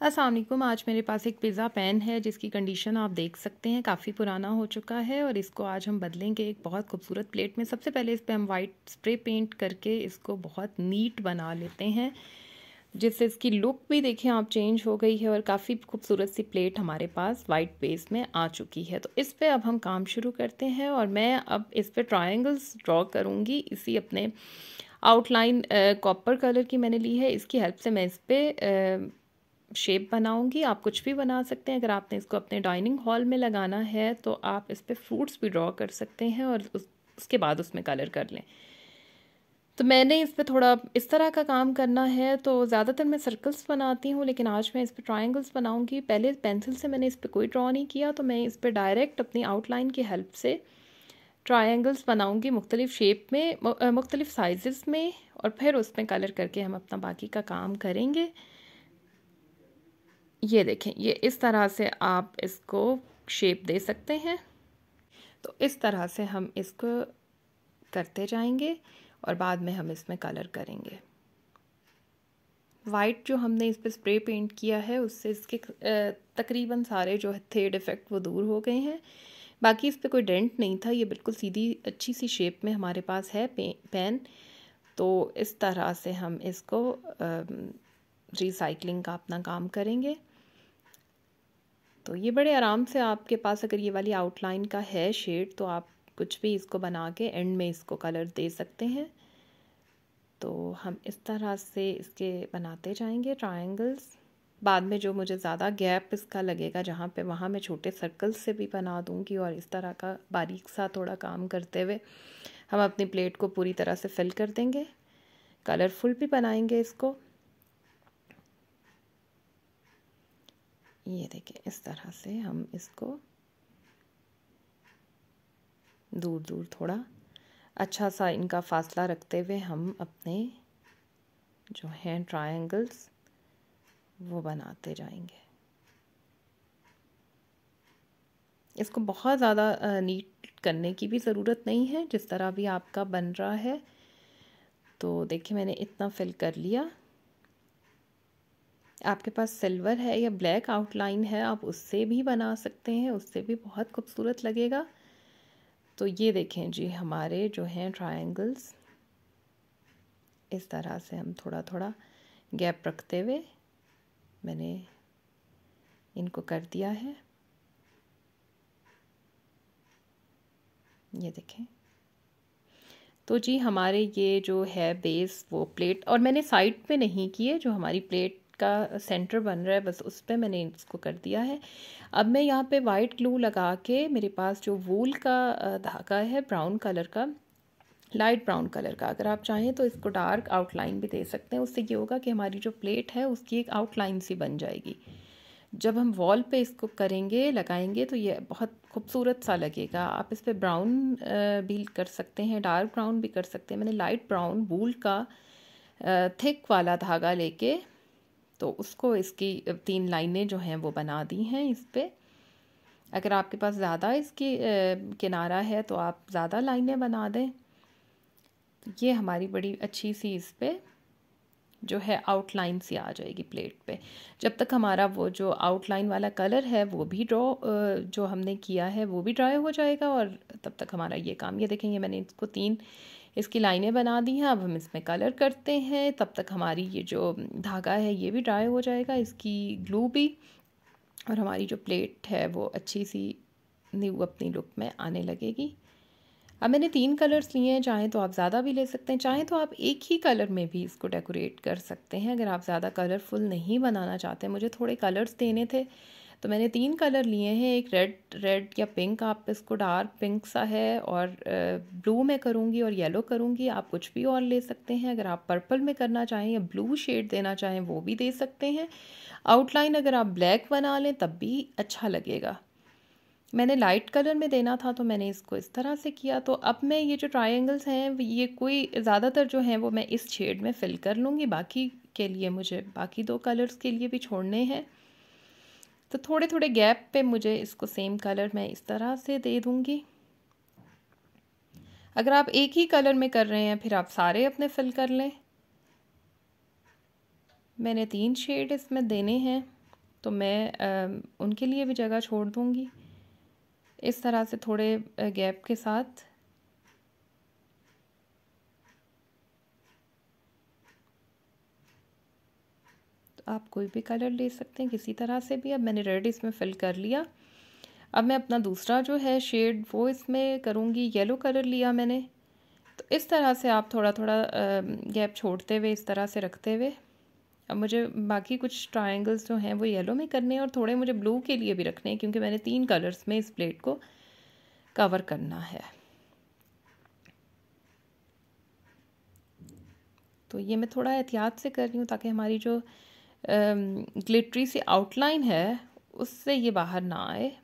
असलम, आज मेरे पास एक पिज़्ज़ा पैन है, जिसकी कंडीशन आप देख सकते हैं, काफ़ी पुराना हो चुका है और इसको आज हम बदलेंगे एक बहुत खूबसूरत प्लेट में। सबसे पहले इस पर हम वाइट स्प्रे पेंट करके इसको बहुत नीट बना लेते हैं, जिससे इसकी लुक भी देखें आप चेंज हो गई है और काफ़ी खूबसूरत सी प्लेट हमारे पास वाइट बेस में आ चुकी है। तो इस पर अब हम काम शुरू करते हैं और मैं अब इस पर ट्राइंगल्स ड्रॉ करूँगी। इसी अपने आउटलाइन कॉपर कलर की मैंने ली है। इसकी हेल्प से मैं इस पर शेप बनाऊँगी आप कुछ भी बना सकते हैं। अगर आपने इसको अपने डाइनिंग हॉल में लगाना है तो आप इस पर फ्रूट्स भी ड्रॉ कर सकते हैं और उस, उसके बाद उसमें कलर कर लें। तो मैंने इस पर थोड़ा इस तरह का काम करना है तो ज़्यादातर मैं सर्कल्स बनाती हूँ लेकिन आज मैं इस पर ट्राइंगल्स बनाऊँगी। पहले पेंसिल से मैंने इस पर कोई ड्रॉ नहीं किया तो मैं इस पर डायरेक्ट अपनी आउटलाइन की हेल्प से ट्राइंगल्स बनाऊँगी मुख्तलिफ़ शेप में मुख्तलिफ़ साइज़ में और फिर उसमें कलर करके हम अपना बाकी का काम करेंगे। ये देखें, ये इस तरह से आप इसको शेप दे सकते हैं। तो इस तरह से हम इसको करते जाएँगे और बाद में हम इसमें कलर करेंगे। वाइट जो हमने इस पर स्प्रे पेंट किया है, उससे इसके तकरीबन सारे जो थे डिफेक्ट वो दूर हो गए हैं। बाकी इस पर कोई डेंट नहीं था, ये बिल्कुल सीधी, अच्छी सी शेप में हमारे पास है पेन तो इस तरह से हम इसको रिसाइकलिंग का अपना काम करेंगे। तो ये बड़े आराम से आपके पास अगर ये वाली आउटलाइन का है शेड तो आप कुछ भी इसको बना के एंड में इसको कलर दे सकते हैं। तो हम इस तरह से इसके बनाते जाएँगे ट्रायंगल्स बाद में जो मुझे ज़्यादा गैप इसका लगेगा, जहाँ पे वहाँ मैं छोटे सर्कल्स से भी बना दूँगी और इस तरह का बारीक सा थोड़ा काम करते हुए हम अपनी प्लेट को पूरी तरह से फिल कर देंगे। कलरफुल भी बनाएँगे इसको। ये देखिए, इस तरह से हम इसको दूर दूर थोड़ा अच्छा सा इनका फासला रखते हुए हम अपने जो हैं ट्रायंगल्स वो बनाते जाएँगे। इसको बहुत ज़्यादा नीट करने की भी ज़रूरत नहीं है। जिस तरह भी आपका बन रहा है तो देखिए मैंने इतना फिल कर लिया। आपके पास सिल्वर है या ब्लैक आउटलाइन है, आप उससे भी बना सकते हैं, उससे भी बहुत खूबसूरत लगेगा। तो ये देखें जी, हमारे जो हैं ट्रायंगल्स इस तरह से हम थोड़ा थोड़ा गैप रखते हुए मैंने इनको कर दिया है। ये देखें। तो जी, हमारे ये जो है बेस वो प्लेट और मैंने साइड पे नहीं किए, जो हमारी प्लेट का सेंटर बन रहा है, बस उस पर मैंने इसको कर दिया है। अब मैं यहाँ पे वाइट ग्लू लगा के मेरे पास जो वूल का धागा है ब्राउन कलर का लाइट ब्राउन कलर का, अगर आप चाहें तो इसको डार्क आउटलाइन भी दे सकते हैं। उससे ये होगा कि हमारी जो प्लेट है, उसकी एक आउटलाइन सी बन जाएगी। जब हम वॉल पे इसको करेंगे, लगाएँगे तो ये बहुत खूबसूरत सा लगेगा। आप इस पर ब्राउन भी कर सकते हैं डार्क ब्राउन भी कर सकते हैं। मैंने लाइट ब्राउन वूल का थिक वाला धागा लेके तो उसको इसकी तीन लाइनें जो हैं वो बना दी हैं इस पर अगर आपके पास ज़्यादा इसकी किनारा है तो आप ज़्यादा लाइनें बना दें। ये हमारी बड़ी अच्छी सी इस पर जो है आउटलाइन सी आ जाएगी प्लेट पे। जब तक हमारा वो जो आउटलाइन वाला कलर है वो भी ड्रॉ जो हमने किया है वो भी ड्राई हो जाएगा और तब तक हमारा ये काम। ये देखेंगे मैंने इसको तीन इसकी लाइनें बना दी हैं, अब हम इसमें कलर करते हैं, तब तक हमारी ये जो धागा है, ये भी ड्राई हो जाएगा, इसकी ग्लू भी, और हमारी जो प्लेट है, वो अच्छी सी न्यू अपनी लुक में आने लगेगी। अब मैंने तीन कलर्स लिए हैं, चाहें तो आप ज़्यादा भी ले सकते हैं, चाहें तो आप एक ही कलर में भी इसको डेकोरेट कर सकते हैं। अगर आप ज़्यादा कलरफुल नहीं बनाना चाहते, मुझे थोड़े कलर्स देने थे तो मैंने तीन कलर लिए हैं, एक रेड रेड या पिंक, आप इसको डार्क पिंक सा है और ब्लू में करूँगी और येलो करूँगी, आप कुछ भी और ले सकते हैं, अगर आप पर्पल में करना चाहें या ब्लू शेड देना चाहें, वो भी दे सकते हैं। आउटलाइन अगर आप ब्लैक बना लें, तब भी अच्छा लगेगा। मैंने लाइट कलर में देना था तो मैंने इसको इस तरह से किया तो अब मैं ये जो ट्रायंगल्स हैं, ये कोई ज़्यादातर जो हैं, वो मैं इस शेड में फ़िल कर लूँगी, बाकी के लिए मुझे, बाकी दो कलर्स के लिए भी छोड़ने हैं। तो थोड़े थोड़े गैप पे मुझे इसको सेम कलर मैं इस तरह से दे दूँगी। अगर आप एक ही कलर में कर रहे हैं फिर आप सारे अपने फिल कर लें। मैंने तीन शेड इसमें देने हैं तो मैं आ, उनके लिए भी जगह छोड़ दूँगी। इस तरह से थोड़े गैप के साथ। आप कोई भी कलर ले सकते हैं किसी तरह से भी। अब मैंने रेड इसमें फिल कर लिया। अब मैं अपना दूसरा जो है शेड वो इसमें करूँगी। येलो कलर लिया मैंने। तो इस तरह से आप थोड़ा थोड़ा गैप छोड़ते हुए, इस तरह से रखते हुए। अब मुझे बाकी कुछ ट्रायंगल्स जो हैं, वो येलो में करने हैं और थोड़े मुझे ब्लू के लिए भी रखने हैं, क्योंकि मैंने तीन कलर्स में इस प्लेट को कवर करना है। तो ये मैं थोड़ा एहतियात से कर रही हूँ ताकि हमारी जो ग्लिटरी सी आउटलाइन है, उससे ये बाहर ना आए।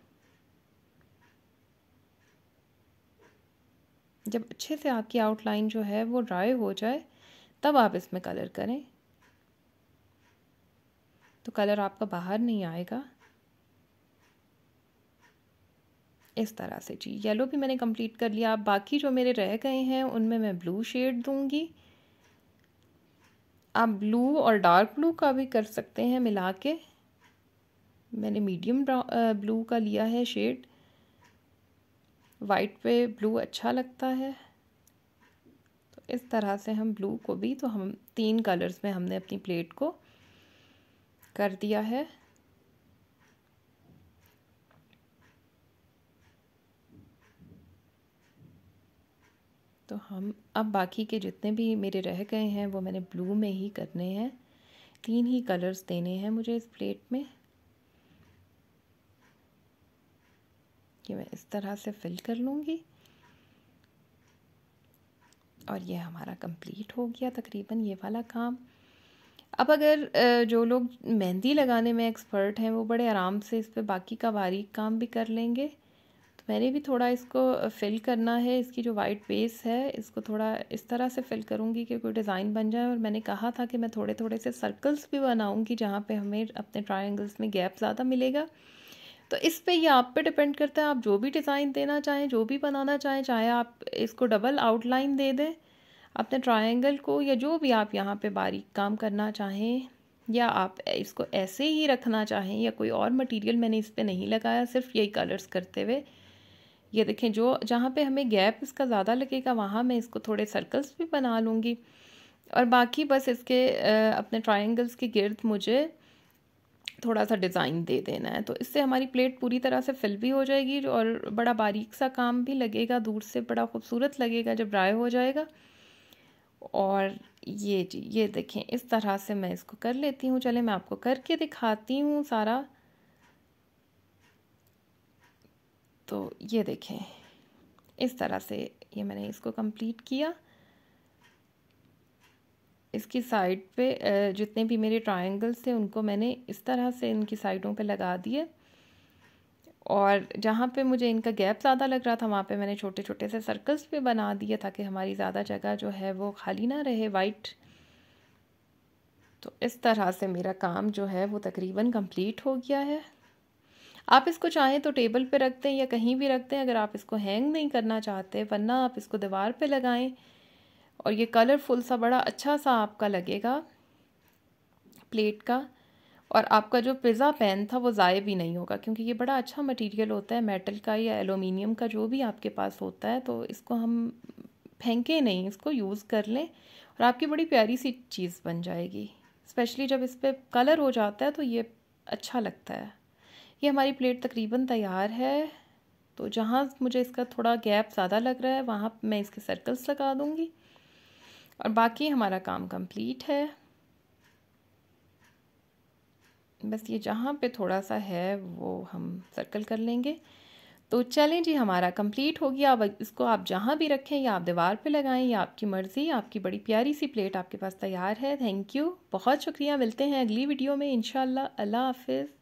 जब अच्छे से आपकी आउटलाइन जो है वो ड्राई हो जाए, तब आप इसमें कलर करें। तो कलर आपका बाहर नहीं आएगा। इस तरह से जी। येलो भी मैंने कंप्लीट कर लिया। आप बाकी जो मेरे रह गए हैं, उनमें मैं ब्लू शेड दूँगी। आप ब्लू और डार्क ब्लू का भी कर सकते हैं मिला के मैंने मीडियम ब्लू का लिया है शेड वाइट पे ब्लू अच्छा लगता है। तो इस तरह से हम ब्लू को भी तो हम तीन कलर्स में हमने अपनी प्लेट को कर दिया है। तो हम, अब बाकी के जितने भी मेरे रह गए हैं, वो मैंने ब्लू में ही करने हैं। तीन ही कलर्स देने हैं मुझे इस प्लेट में। कि मैं इस तरह से फिल कर लूँगी। और ये हमारा कंप्लीट हो गया तकरीबन ये वाला काम। अब अगर जो लोग मेहंदी लगाने में एक्सपर्ट हैं, वो बड़े आराम से इस पर बाकी का बारीक काम भी कर लेंगे। तो मैंने भी थोड़ा इसको फिल करना है, इसकी जो वाइट बेस है, इसको थोड़ा इस तरह से फिल करूँगी कि कोई डिज़ाइन बन जाए और मैंने कहा था कि मैं थोड़े थोड़े से सर्कल्स भी बनाऊँगी जहाँ पे हमें अपने ट्रायंगल्स में गैप ज़्यादा मिलेगा। तो इस पे ये आप पे डिपेंड करता है, आप जो भी डिज़ाइन देना चाहें, जो भी बनाना चाहें, चाहे आप इसको डबल आउटलाइन दे दें, अपने ट्रायंगल को या जो भी आप यहाँ पे बारीक काम करना चाहें, या आप इसको ऐसे ही रखना चाहें, या कोई और मटेरियल मैंने इस पर नहीं लगाया, सिर्फ़ यही कलर्स करते हुए ये देखें, जो जहाँ पे हमें गैप इसका ज़्यादा लगेगा, वहाँ मैं इसको थोड़े सर्कल्स भी बना लूँगी। और बाकी बस इसके अपने ट्रायंगल्स के गिर्द मुझे थोड़ा सा डिज़ाइन दे देना है। तो इससे हमारी प्लेट पूरी तरह से फिल भी हो जाएगी और बड़ा बारीक सा काम भी लगेगा, दूर से बड़ा खूबसूरत लगेगा जब ड्राई हो जाएगा। और ये जी, ये देखें, इस तरह से मैं इसको कर लेती हूँ। चले, मैं आपको करके दिखाती हूँ सारा तो ये देखें, इस तरह से ये मैंने इसको कंप्लीट किया। इसकी साइड पे जितने भी मेरे ट्रायंगल्स थे, उनको मैंने इस तरह से इनकी साइडों पे लगा दिए। और जहाँ पे मुझे इनका गैप ज़्यादा लग रहा था, वहाँ पे मैंने छोटे छोटे से सर्कल्स भी बना दिए ताकि हमारी ज़्यादा जगह जो है वो खाली ना रहे वाइट तो इस तरह से मेरा काम जो है वो तकरीबन कंप्लीट हो गया है। आप इसको चाहें तो टेबल पे रखते हैं या कहीं भी रखते हैं, अगर आप इसको हैंग नहीं करना चाहते, वरना आप इसको दीवार पे लगाएँ। और ये कलरफुल सा, बड़ा अच्छा सा आपका लगेगा प्लेट का। और आपका जो पिज़्ज़ा पैन था, वो ज़ाय भी नहीं होगा, क्योंकि ये बड़ा अच्छा मटेरियल होता है मेटल का या एलुमिनियम का जो भी आपके पास होता है तो इसको हम फेंके नहीं, इसको यूज़ कर लें और आपकी बड़ी प्यारी सी चीज़ बन जाएगी। स्पेशली जब इस पर कलर हो जाता है तो ये अच्छा लगता है। ये हमारी प्लेट तकरीबन तैयार है। तो जहाँ मुझे इसका थोड़ा गैप ज़्यादा लग रहा है, वहाँ मैं इसके सर्कल्स लगा दूँगी। और बाकी हमारा काम कंप्लीट है। बस ये जहाँ पे थोड़ा सा है, वो हम सर्कल कर लेंगे। तो चलें जी, हमारा कंप्लीट हो गया। अब इसको आप जहाँ भी रखें, या आप दीवार पे लगाएँ, या आपकी मर्ज़ी, आपकी बड़ी प्यारी सी प्लेट आपके पास तैयार है। थैंक यू बहुत शुक्रिया। मिलते हैं अगली वीडियो में। इन अल्लाह हाफिज़।